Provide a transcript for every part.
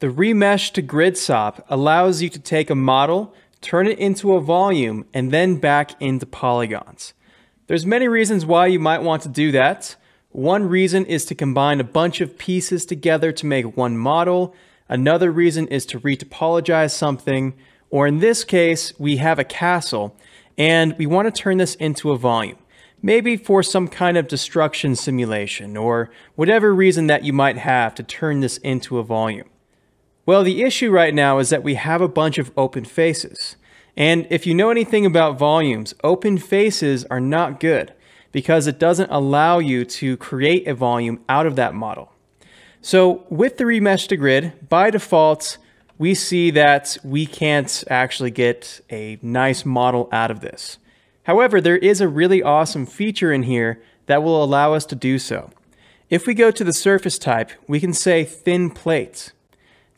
The remesh to grid SOP allows you to take a model, turn it into a volume, and then back into polygons. There's many reasons why you might want to do that. One reason is to combine a bunch of pieces together to make one model. Another reason is to retopologize something. Or in this case, we have a castle and we want to turn this into a volume. Maybe for some kind of destruction simulation or whatever reason that you might have to turn this into a volume. Well, the issue right now is that we have a bunch of open faces. And if you know anything about volumes, open faces are not good because it doesn't allow you to create a volume out of that model. So with the remesh to grid, by default, we see that we can't actually get a nice model out of this. However, there is a really awesome feature in here that will allow us to do so. If we go to the surface type, we can say thin plate.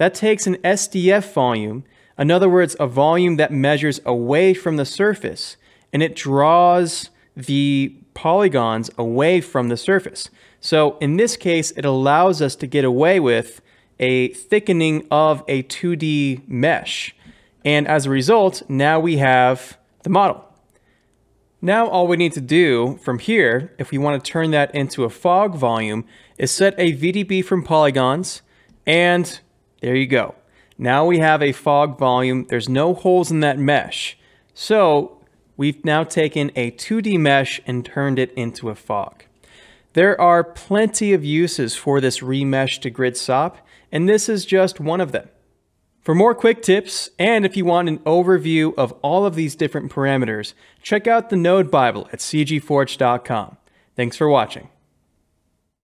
That takes an SDF volume, in other words, a volume that measures away from the surface, and it draws the polygons away from the surface. So in this case, it allows us to get away with a thickening of a 2D mesh. And as a result, now we have the model. Now all we need to do from here, if we want to turn that into a fog volume, is set a VDB from polygons, and there you go. Now we have a fog volume. There's no holes in that mesh. So we've now taken a 2D mesh and turned it into a fog. There are plenty of uses for this remesh to grid SOP, and this is just one of them. For more quick tips, and if you want an overview of all of these different parameters, check out the Node Bible at cgforge.com. Thanks for watching.